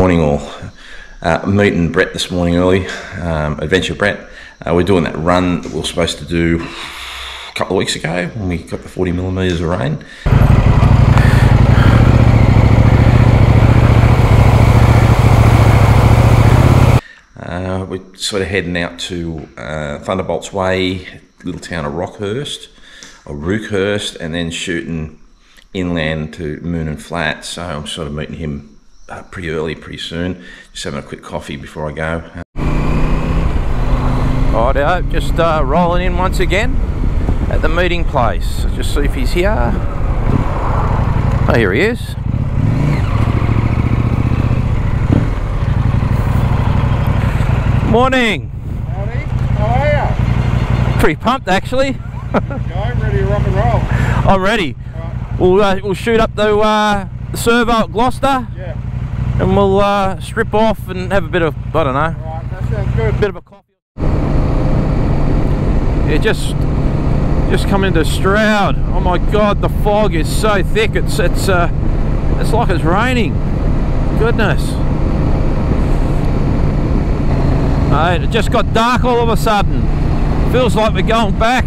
Morning all. Uh, meeting Brett this morning early, um, Adventure Brett. Uh, we're doing that run that we were supposed to do a couple of weeks ago when we got the 40 millimetres of rain. Uh, we're sort of heading out to uh, Thunderbolts Way, little town of Rockhurst or Rookhurst, and then shooting inland to Moonan Flat. So I'm sort of meeting him uh, pretty early, pretty soon. Just having a quick coffee before I go. Righto, just uh, rolling in once again at the meeting place. Just see if he's here. Oh, here he is. Morning. Howdy, how are you? Pretty pumped actually. you? Going, ready to rock and roll? I'm ready. We'll, uh, we'll shoot up the uh, servo at Gloucester Yeah, and we'll uh, strip off and have a bit of, I don't know, right, good. bit of a coffee. Yeah, just just coming into Stroud. Oh my God, the fog is so thick. It's it's uh, it's like it's raining. Goodness. Mate, it just got dark all of a sudden. Feels like we're going back,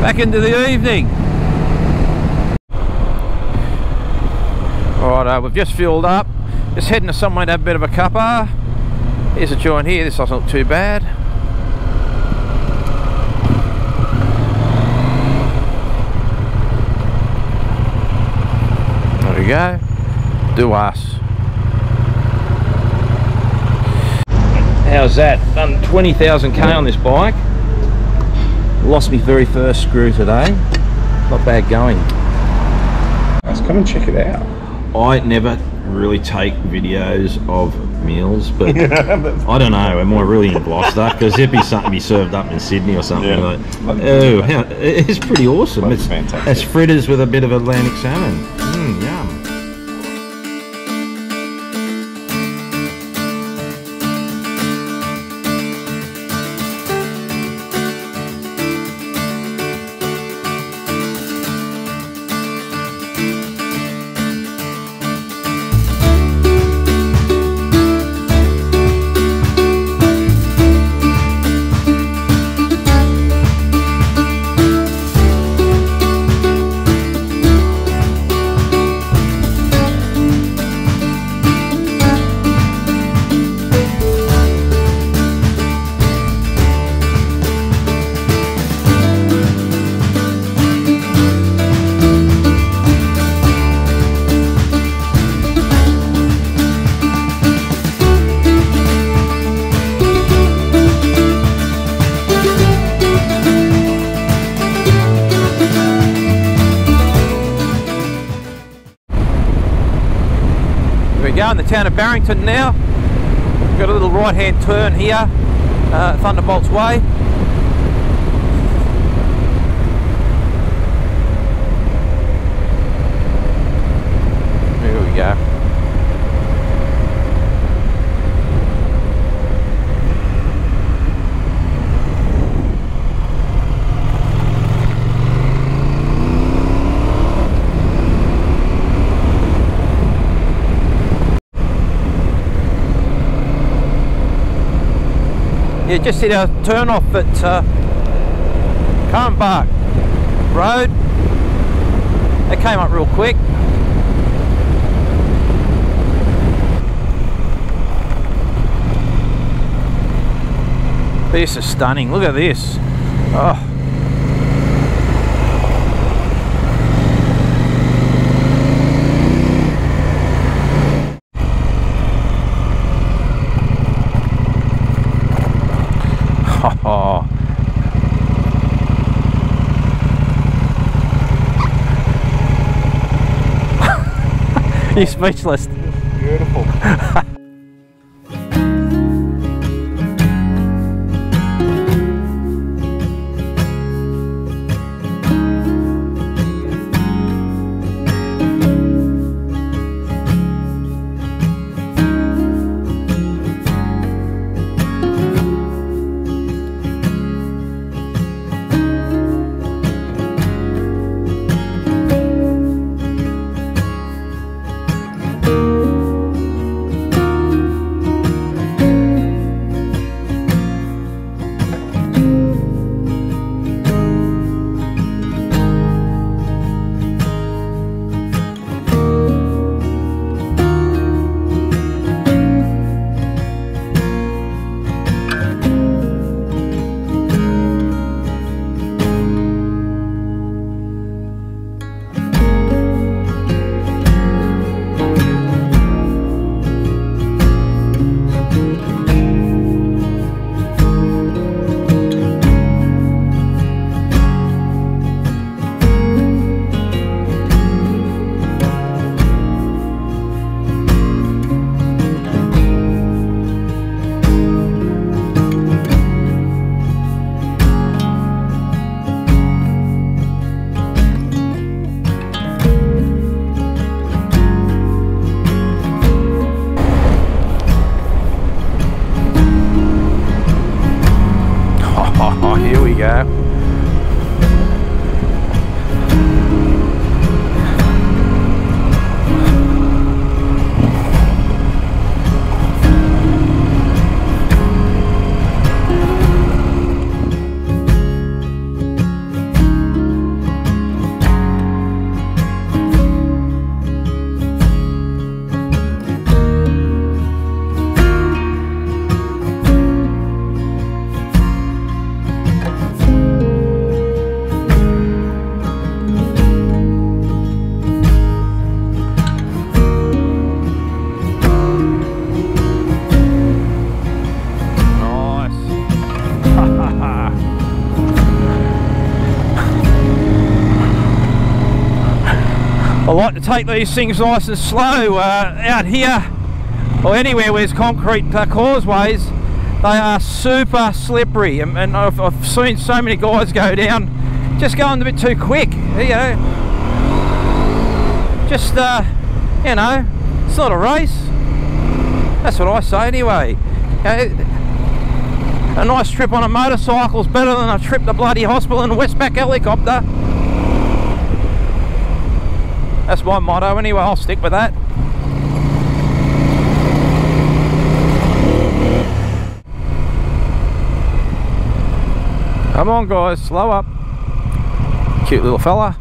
back into the evening. Alright, uh, we've just filled up. Just heading to somewhere to have a bit of a cuppa. Here's a joint here, this doesn't look too bad. There we go. Do us. How's that? Done 20,000k on this bike. Lost me very first screw today. Not bad going. Let's come and check it out. I never really take videos of meals, but I don't know. Am I really in Gloucester? Because it'd be something be served up in Sydney or something. Yeah. Like, oh, how, it's pretty awesome. It's fantastic. It's fritters with a bit of Atlantic salmon. Now. Got a little right hand turn here, uh, Thunderbolts Way. Here we go. Yeah, just hit a turn off at uh, Currumbark Road. It came up real quick. This is stunning. Look at this. Oh. You're speechless. Beautiful. Oh, here we go. Like to take these things nice and slow uh, out here or anywhere where there's concrete uh, causeways. They are super slippery, and, and I've, I've seen so many guys go down just going a bit too quick. You know, just uh, you know, it's not a race. That's what I say anyway. A nice trip on a motorcycle is better than a trip to bloody hospital in a Westpac helicopter. That's my motto anyway, I'll stick with that. Come on guys, slow up. Cute little fella.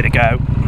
Where to go.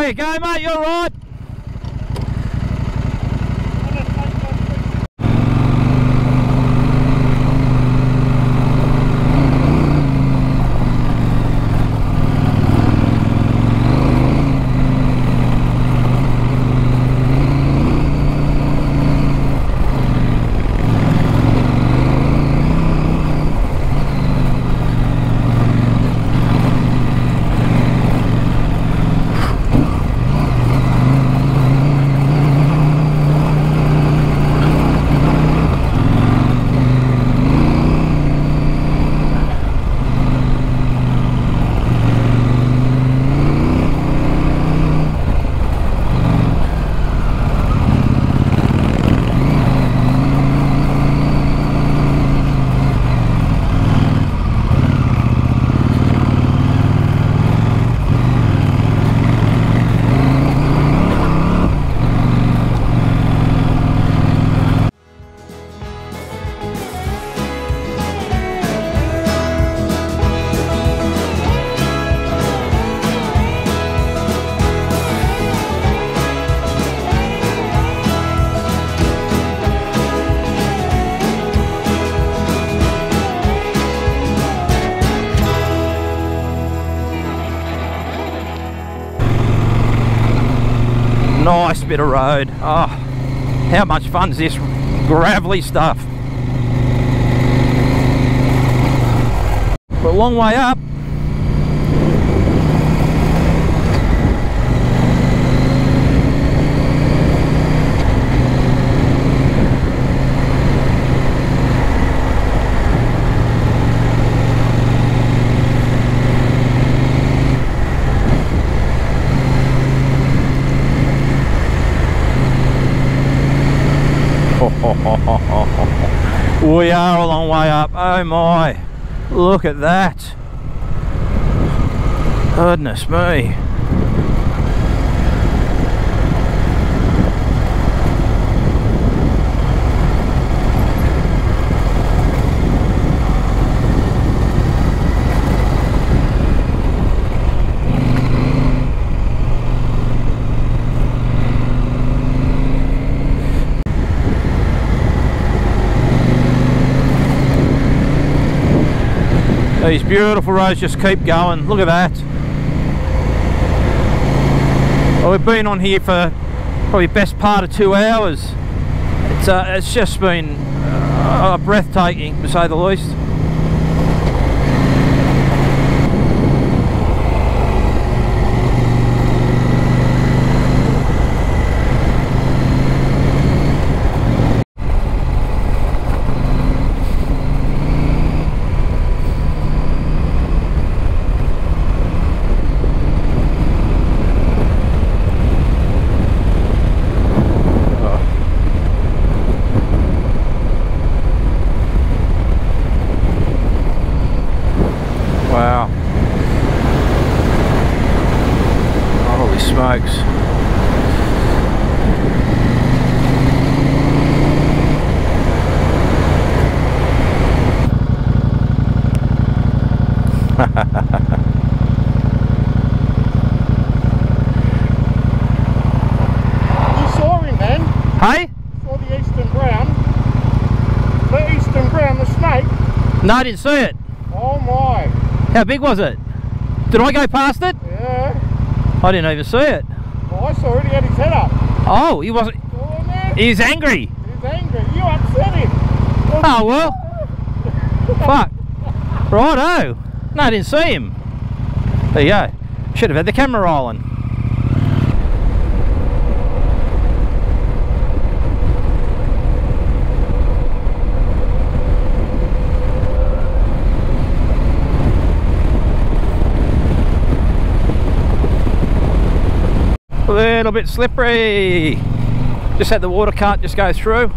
You go, mate? You're right. Bit of road. Oh, how much fun's this gravelly stuff? But a long way up. We are a long way up. Oh my. Look at that. Goodness me. These beautiful roads just keep going. Look at that. Well, we've been on here for probably best part of two hours. It's uh, it's just been uh, breathtaking to say the least. Wow. Holy smokes. You saw him then. Hey? Saw the eastern brown. The eastern brown, the snake. No, I didn't see it. Oh my. How big was it? Did I go past it? Yeah. I didn't even see it. Well, I saw it. He had his head up. Oh, he wasn't. Saw him there? He's angry. He's angry. You upset him. Oh well. Fuck. Righto. No, I didn't see him. There you go. Should have had the camera rolling. A little bit slippery. Just had the water cart just go through.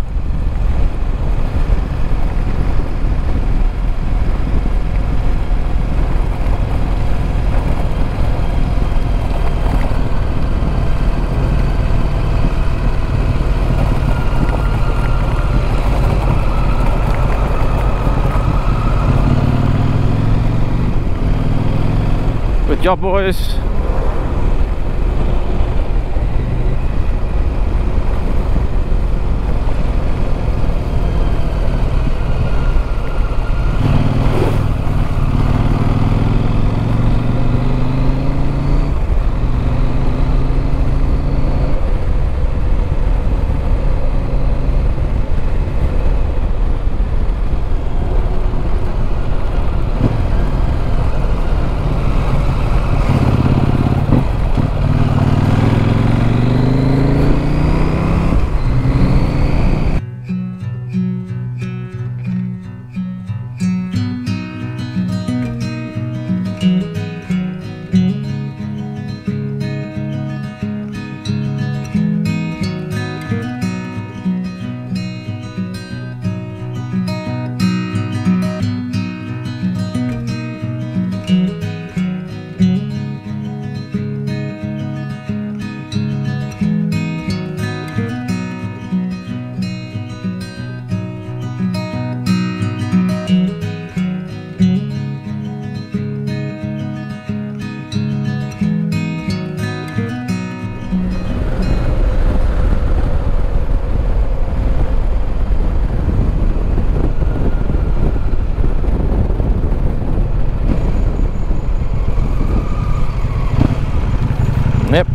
Good job, boys.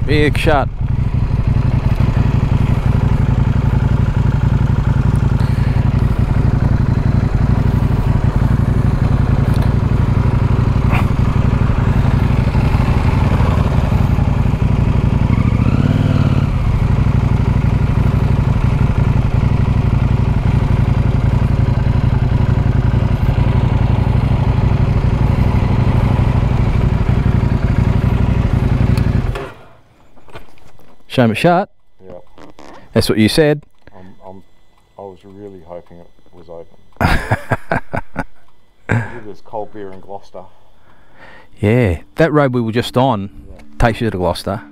Big shot. Show me shut. Yeah. That's what you said. I'm, I'm, I was really hoping it was open. This cold beer in Gloucester. Yeah, that road we were just on takes you to Gloucester.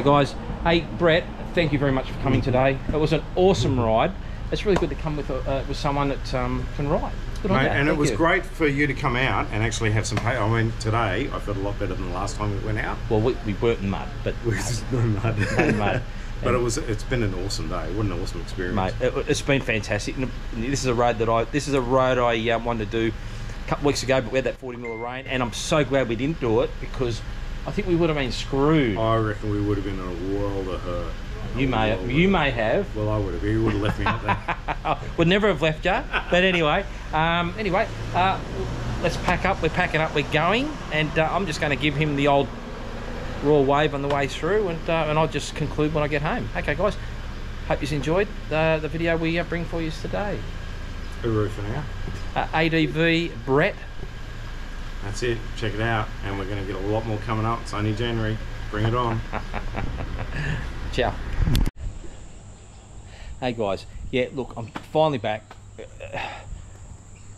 Hey guys, hey Brett, thank you very much for coming today. It was an awesome ride. It's really good to come with a, uh, with someone that um, can ride. Mate, and it was you. great for you to come out and actually have some pay. I mean, today I felt a lot better than the last time we went out. Well, we, we weren't in mud, but With no mud. No mud. but it was. It's been an awesome day. What an awesome experience. mate, it, it's been fantastic. And this is a road that I this is a road I um, wanted to do a couple weeks ago, but we had that 40 mil of rain, and I'm so glad we didn't do it because I think we would have been screwed. I reckon we would have been in a world of hurt. you may World you may have. Well, I would have. He would have left me out there. would never have left you. But anyway, um, anyway, uh, let's pack up. We're packing up. We're going, and uh, I'm just going to give him the old raw wave on the way through, and uh, and I'll just conclude when I get home. Okay, guys. Hope you've enjoyed the, the video we uh, bring for you today. Hooroo for now. Uh, ADV Brett. That's it. Check it out, and we're going to get a lot more coming up. It's only January. Bring it on. Ciao. Hey guys, yeah, look, I'm finally back.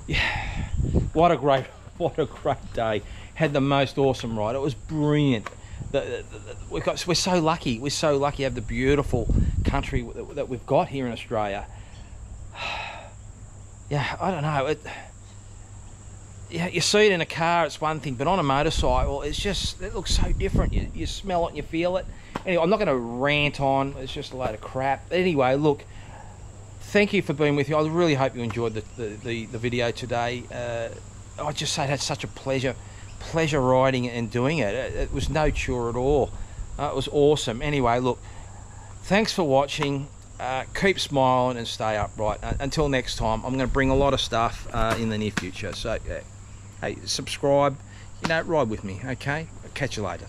Yeah, what a great, what a great day. Had the most awesome ride. It was brilliant. The, the, the, we've got, we're so lucky. We're so lucky to have the beautiful country that, that we've got here in Australia. Yeah, I don't know. It, yeah, you see it in a car, it's one thing, but on a motorcycle, it's just it looks so different. You, you smell it and you feel it. Anyway, I'm not going to rant on. It's just a load of crap. Anyway, look, thank you for being with me. I really hope you enjoyed the the, the, the video today. Uh, I just say that's such a pleasure, pleasure riding and doing it. It, it was no chore at all. Uh, it was awesome. Anyway, look, thanks for watching. Uh, keep smiling and stay upright. Uh, until next time, I'm going to bring a lot of stuff uh, in the near future. So, hey, subscribe. You know, ride with me. Okay. Catch you later.